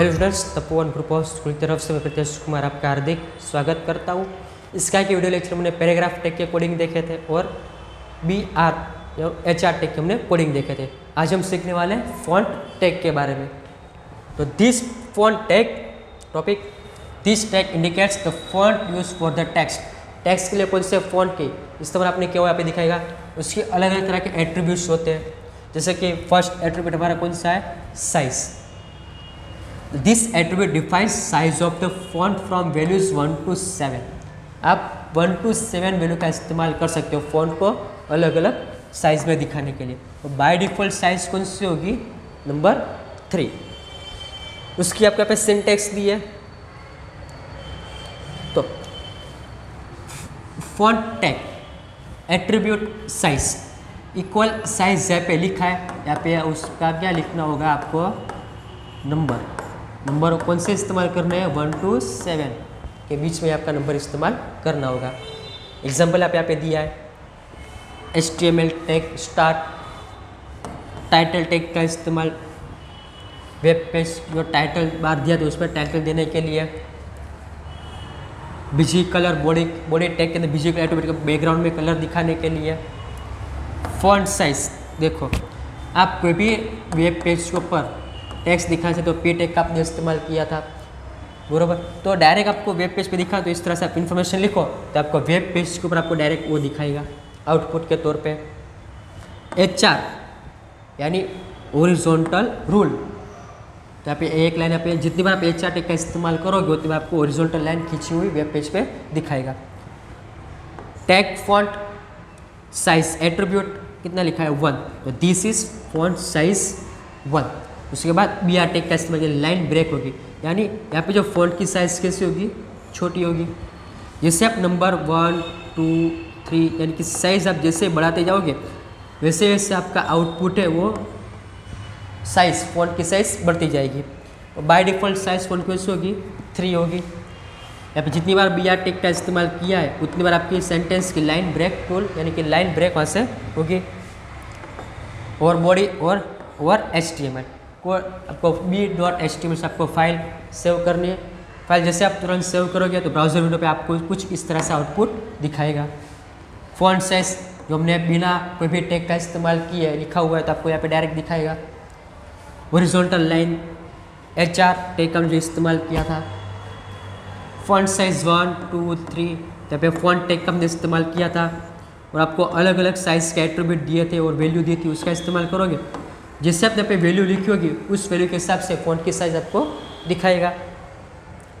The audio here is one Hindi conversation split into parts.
Hello students Tapovan group of school की तरफ़ से मैं प्रत्यक्ष कुमार आपका हार्दिक स्वागत करता हूँ। इसका के वीडियो लेक्चर हमने पैराग्राफ टेक के कोडिंग देखे थे और बी आर और एच आर टेक के हमने कोडिंग देखे थे। आज हम सीखने वाले हैं फॉन्ट टेक के बारे में। तो this font tag topic this tag indicates the font use for the text text के लिए कौन से फॉन्ट के? इस्तेमाल आपने क्या हुआ यहाँ पे दिखाएगा। उसके अलग अलग तरह के एट्रीब्यूट्स होते हैं। जैसे कि फ़र्स्ट एट्रीब्यूट हमारा कौन सा है? Size this attribute defines size of the font from values one two seven आप वन टू सेवन वैल्यू का इस्तेमाल कर सकते हो फॉन्ट को अलग अलग साइज़ में दिखाने के लिए। तो बाय डिफ़ॉल्ट साइज़ कौन सी होगी? नंबर थ्री उसकी आपके पे सिंटेक्स दी है। तो font tag attribute size equal size यहाँ पे लिखा है, यहाँ पे उसका क्या लिखना होगा आपको? नंबर नंबर कौन से इस्तेमाल करना है? वन, टू, सेवन के बीच में आपका नंबर इस्तेमाल करना होगा। एग्ज़ाम्पल आप यहाँ पे दिया है। H T M L tag start title tag का इस्तेमाल। वेब पेज जो टाइटल बार दिया तो उसमें टाइटल देने के लिए। B G color body body tag के अंदर B G color automatic background में कलर दिखाने के लिए। फॉन्ट साइज़ देखो, आप कोई भी वेब पेज के ऊपर टेक्स्ट दिखाने से तो पी टेक का आपने इस्तेमाल किया था। बरोबर? तो डायरेक्ट आपको वेब पेज पे दिखा तो इस तरह से आप इन्फॉर्मेशन लिखो तो आपको वेब पेज के ऊपर आपको डायरेक्ट वो दिखाएगा आउटपुट के तौर पे। एच आर यानी ओरिजोनटल रूल तो यहाँ पे एक लाइन आप जितनी बार आप एच आर का इस्तेमाल करोगे, उतनी बार आपको ओरिजोनटल लाइन खींची हुई वेब पेज पे दिखाएगा। टैग फॉन्ट साइज़ एट्रीब्यूट कितना लिखा है? वन तो this is font size one उसके बाद बी आर टेक का इस्तेमाल लाइन ब्रेक होगी, यानी यहाँ पे जो फॉन्ट की साइज़ कैसी होगी? छोटी होगी। जैसे आप नंबर वन टू थ्री यानी कि साइज़ आप जैसे बढ़ाते जाओगे, वैसे वैसे आपका आउटपुट है वो साइज़ फॉन्ट की साइज़ बढ़ती जाएगी। और बाय डिफ़ॉल्ट साइज़ फॉन्ट कैसी होगी? थ्री होगी। यहाँ पे जितनी बार बी आर टेक का इस्तेमाल किया है, उतनी बार आपकी सेंटेंस की लाइन ब्रेक टूल यानी कि लाइन ब्रेक वहाँ से होगी। और बॉडी और और एच टी एम एल को आपको B dot H T L से आपको फ़ाइल सेव करनी है। फ़ाइल जैसे आप तुरंत सेव करोगे तो ब्राउज़र विंडो पे आपको कुछ इस तरह से आउटपुट दिखाएगा। फॉन्ट साइज़ जो हमने बिना कोई भी टेक का इस्तेमाल किया है, लिखा हुआ है तो आपको यहाँ पे डायरेक्ट दिखाएगा। Horizontal line H R tag का जो इस्तेमाल किया था। Font size one two three यहाँ पे फॉन्ट टेक का हमने इस्तेमाल किया था। और आपको अलग अलग साइज़ के एट्रीब्यूट दिए थे और वैल्यू दी थी, उसका इस्तेमाल करोगे जिससे आप यहाँ पे वैल्यू लिखी होगी उस वैल्यू के हिसाब से फॉन्ट की साइज़ आपको दिखाएगा।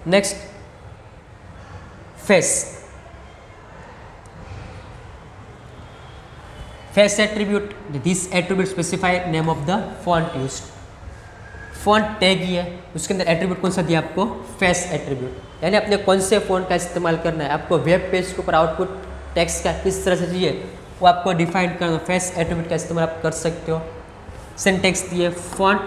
Next face face attribute this attribute specify name of the font use font tag ही है, उसके अंदर एट्रीब्यूट कौन सा दिया आपको? फेस एट्रीब्यूट यानी अपने कौन से फॉन्ट का इस्तेमाल करना है? आपको वेब पेज के ऊपर आउटपुट टेक्स्ट का किस तरह से चाहिए, वो आपको डिफाइन करना फेस एट्रीब्यूट का इस्तेमाल आप कर सकते हो। सिंटेक्स दिए फॉन्ट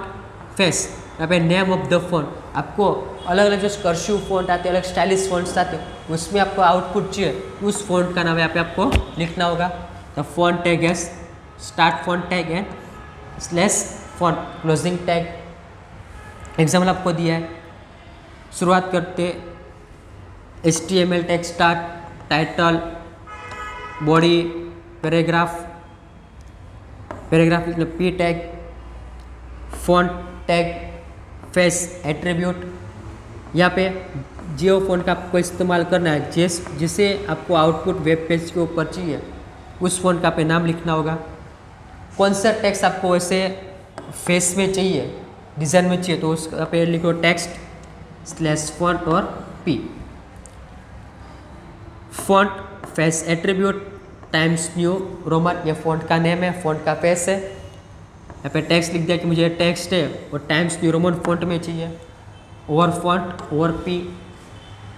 फेस यहाँ पे नेम ऑफ़ द फ़ोन आपको अलग अलग जो कर्शिव फॉन्ट आते हैं अलग स्टाइलिश फॉन्ट्स आते हैं उसमें आपको आउटपुट चाहिए। उस फॉन्ट का नाम यहाँ पे आपको लिखना होगा। द फॉन्ट टैग है स्टार्ट फॉन्ट टैग है slash font closing tag example आपको दिया है। शुरुआत करते H T M L tag start title body paragraph paragraph P tag font tag, face attribute यहाँ पे जियो फ़ोन का आपको इस्तेमाल करना है। जिस, जिसे आपको आउटपुट वेब पेज के ऊपर चाहिए, उस फ़ोन का पे नाम लिखना होगा। कौन सा टेक्स्ट आपको वैसे फेस में चाहिए डिज़ाइन में चाहिए तो उसका पे लिखो टेक्स्ट स्लैश फॉन्ट और P font face attribute Times New Roman ये फॉन्ट का नेम है फॉन्ट का फेस है। यहाँ पे टेक्स्ट लिख दिया कि मुझे टेक्स्ट है और टाइम्स न्यू रोमन फॉन्ट में चाहिए। Over font over P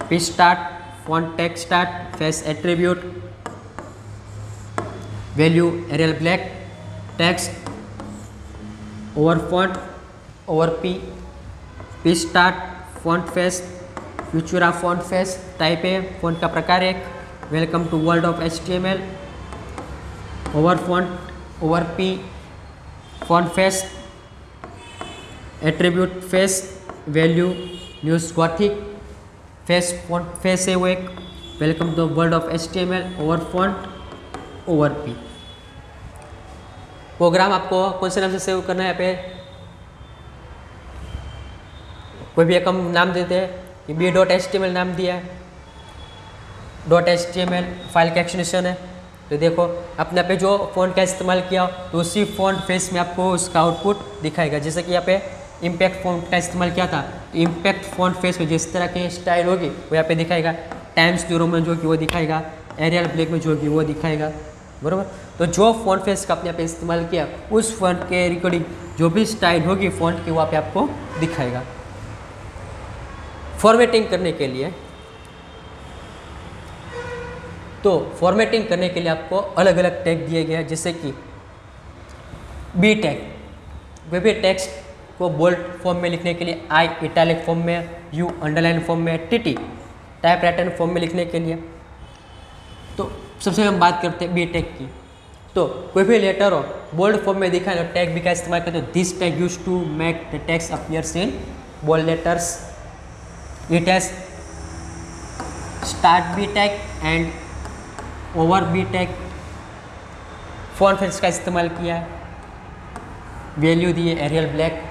P start font text start face attribute value Arial black text over font over P P start font face Futura font face type है फॉन्ट का प्रकार एक welcome to world of H T M L over font over P font face attribute face value News Gothic face font face है वो एक welcome to world of H T M L over font over P program आपको कौन से नाम से सेव करना है यहाँ पे? कोई भी एक हम नाम देते हैं B dot H T M L नाम दिया है। Dot H T M L file का एक्सटेंशन है। तो देखो, अपने पे जो फ़ॉन्ट का इस्तेमाल किया तो उसी फ़ॉन्ट फेस में आपको उसका आउटपुट दिखाएगा। जैसे कि यहाँ पे इम्पैक्ट फ़ॉन्ट का इस्तेमाल किया था तो इम्पैक्ट फ़ॉन्ट फेस में जिस तरह की स्टाइल होगी, वो यहाँ पे दिखाएगा। टाइम्स न्यूरो में जो कि वो दिखाएगा। एरियल ब्लैक में जो कि वो दिखाएगा। बराबर? तो जो फ़ॉन्ट फेस का अपने यहाँ पे इस्तेमाल किया, उस फ़ॉन्ट के रिकॉर्डिंग जो भी स्टाइल होगी फ़ॉन्ट की वहाँ पे आपको दिखाएगा। फॉर्मेटिंग करने के लिए तो फॉर्मेटिंग करने के लिए आपको अलग अलग टैग दिए गए हैं, जैसे कि बी टैग कोई भी टेक्स्ट को बोल्ड फॉर्म में लिखने के लिए आई इटैलिक फॉर्म में यू अंडरलाइन फॉर्म में T T type writer form में लिखने के लिए। तो सबसे हम बात करते हैं बी टैग की। तो कोई भी लेटर हो बोल्ड फॉर्म में दिखाए तो टैग भी का इस्तेमाल करते हो? This tag use to make the text appears in bold letters it has start B tag and over B tag font face का इस्तेमाल किया। वैल्यू दिए एरियल ब्लैक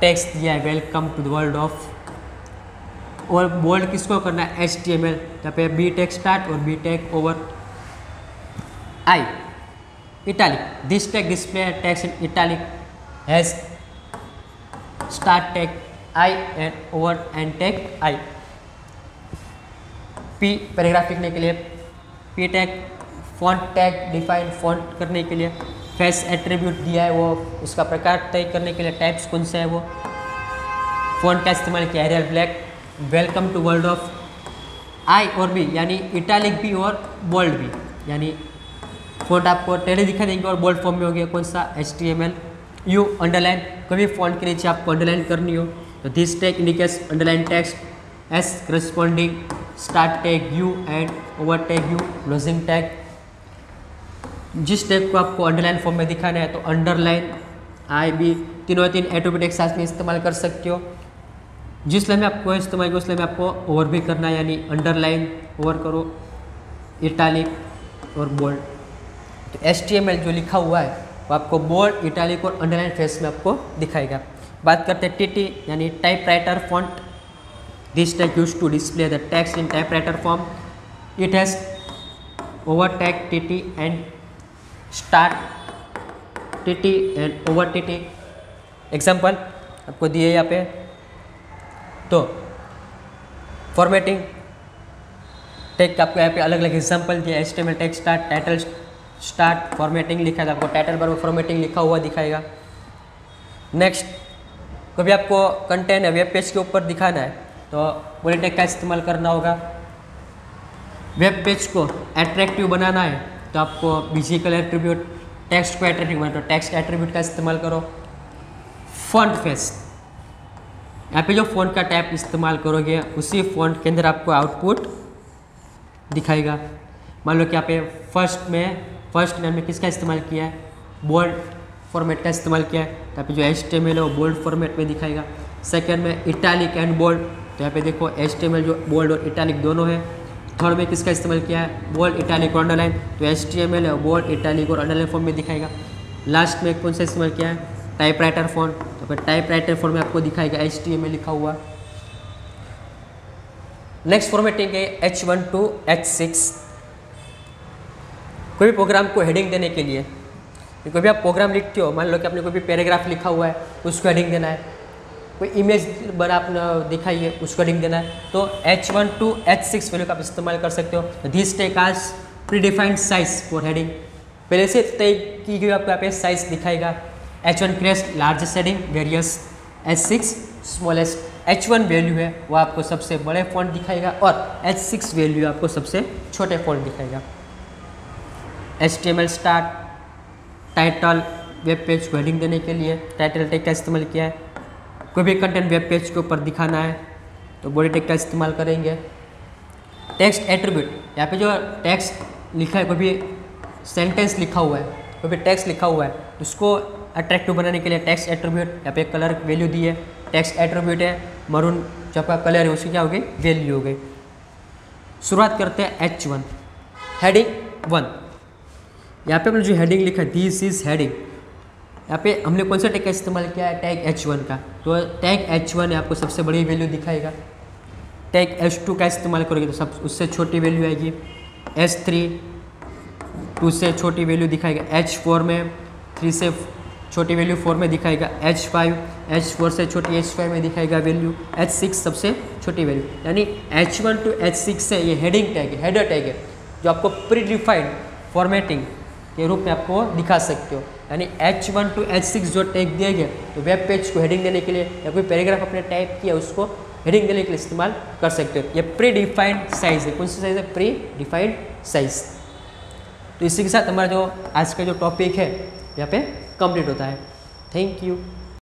टैक्स दिया है welcome to the world of और बोल्ड किसको करना है? एच टी एम एल यहाँ बी टेक स्टार्ट और B tag over I italic this tag display text in italic has start tag I and over and tag I P paragraph लिखने के लिए P tag font tag define font करने के लिए फेस एट्रीब्यूट दिया है वो, उसका प्रकार तय करने के लिए टाइप्स कौन से है वो? फॉन्ट का इस्तेमाल किया Arial Black welcome to world of I और बी यानी इटालिक भी और बोल्ड भी, यानी फॉन्ट आपको टेढ़े दिखा देंगे और बोल्ड फॉर्म में हो गया कौन सा? H T M L U underline कभी फॉन्ट के नीचे आपको अंडरलाइन करनी हो तो this tag indicates underline text as corresponding start tag U and over tag U closing tag जिस टैग को आपको अंडरलाइन फॉर्म में दिखाना है तो अंडरलाइन आई बी तीनों तीन ऑटोमेटिक साथ में इस्तेमाल कर सकते हो। जिस लाइन में आपको इस्तेमाल किया, उस लाइन में आपको ओवर भी करना है, यानी अंडरलाइन ओवर करो इटालिक और बोल्ड तो एस जो लिखा हुआ है, वो आपको बोल्ड इटालिक और अंडरलाइन फेस में आपको दिखाएगा। बात करते हैं टी यानी typewriter font tag the text in typewriter form it has over tag T T and start T T and over T T example आपको दिए यहाँ पे। तो फॉर्मेटिंग टेक आपको यहाँ पे अलग अलग एग्ज़ाम्पल दिया H T M L tag start title start formatting लिखा था आपको। टाइटल पर फॉर्मेटिंग लिखा हुआ दिखाएगा। नेक्स्ट कभी आपको कंटेंट है वेब पेज के ऊपर दिखाना है तो पॉलीटेक का इस्तेमाल करना होगा। वेब पेज को एट्रैक्टिव बनाना है तो आपको फ़िज़िकल एट्रीब्यूट टेक्स्ट को एट्रैक्टिव बनाना तो टेक्स्ट एट्रीब्यूट का इस्तेमाल करो। फॉन्ट फेस यहाँ पे जो फ़ॉन्ट का टाइप इस्तेमाल करोगे, उसी फ़ॉन्ट के अंदर आपको आउटपुट दिखाएगा। मान लो कि यहाँ पे फ़र्स्ट में फ़र्स्ट में किसका इस्तेमाल किया है? बोल्ड फॉर्मेट का इस्तेमाल किया है तो पे जो एच है वो बोल्ड फॉर्मेट में दिखाएगा। सेकेंड में इटालिक एंड बोल्ड तो यहाँ पे देखो एच टी जो बोल्ड और इटालिक दोनों है। थर्ड में किसका इस्तेमाल किया है? बोल्ड इटालिक और अंडरलाइन तो एच टी है बोल्ड इटालिक और अंडरलाइन फॉर्म में दिखाएगा। लास्ट में कौन सा इस्तेमाल किया है? टाइप राइटर फॉर्म तो फिर टाइप राइटर फॉर्म में आपको दिखाएगा एच टी एम एल लिखा हुआ। नेक्स्ट फॉर्मेटिंग है H one two H six कोई भी प्रोग्राम को हेडिंग देने के लिए, कोई भी आप प्रोग्राम लिखते हो, मान लो कि आपने कोई भी पैराग्राफ लिखा हुआ है, उसको हेडिंग देना है। कोई इमेज बना आपने दिखाई है उसको हेडिंग देना है। तो H one two H six value का आप इस्तेमाल कर सकते हो। This tag has predefined size for heading पहले से तय की गई आपको यहाँ पे साइज़ दिखाएगा। H one crest largest heading whereas H six smallest H one value है। वो आपको सबसे बड़े फॉन्ट दिखाएगा और एच सिक्स वैल्यू आपको सबसे छोटे फॉन्ट दिखाएगा। H T M L start title web page को हेडिंग देने के लिए टाइटल टेक का इस्तेमाल किया है। कोई भी कंटेंट वेब पेज के ऊपर दिखाना है तो बॉडी टैग का इस्तेमाल करेंगे। टेक्स्ट एट्रीब्यूट यहाँ पे जो टेक्स्ट लिखा है, कोई भी सेंटेंस लिखा हुआ है, कोई भी टेक्स्ट लिखा हुआ है उसको अट्रैक्टिव बनाने के लिए टेक्स्ट एट्रीब्यूट यहाँ पे कलर वैल्यू दी है। टेक्स्ट एट्रीब्यूट है मरून जो आपका कलर है, उसकी क्या हो गई वैल्यू हो गई। शुरुआत करते हैं एच वन हेडिंग वन यहाँ पे हमने जो हेडिंग लिखा है दिस इज़ हेडिंग यहाँ पे हमने कौन सा टैग का इस्तेमाल किया है? टैग एच वन का। तो टैग एच वन आपको सबसे बड़ी वैल्यू दिखाएगा। टैग एच टू का इस्तेमाल करोगे तो सब, उससे छोटी वैल्यू आएगी। एच थ्री टू से छोटी वैल्यू दिखाएगा। एच फोर में थ्री से छोटी वैल्यू फोर में दिखाएगा। एच फाइव एच फोर से छोटी एच फाइव में दिखाएगा वैल्यू एच सिक्स सबसे छोटी वैल्यू यानी H one two H six से ये हेडिंग टैग है हेडर टैग है, जो आपको प्री डिफाइंड फॉर्मेटिंग के रूप में आपको दिखा सकते हो। यानी H one two H six जो टैग दिए गए तो वेब पेज को हेडिंग देने के लिए या कोई पैराग्राफ अपने टाइप किया, उसको हेडिंग देने के लिए इस्तेमाल कर सकते हो। ये प्री डिफाइंड साइज़ है। कौन सी साइज़ है? प्री डिफाइंड साइज़ तो इसी के साथ हमारा जो आज का जो टॉपिक है, यहाँ पे कंप्लीट होता है। Thank you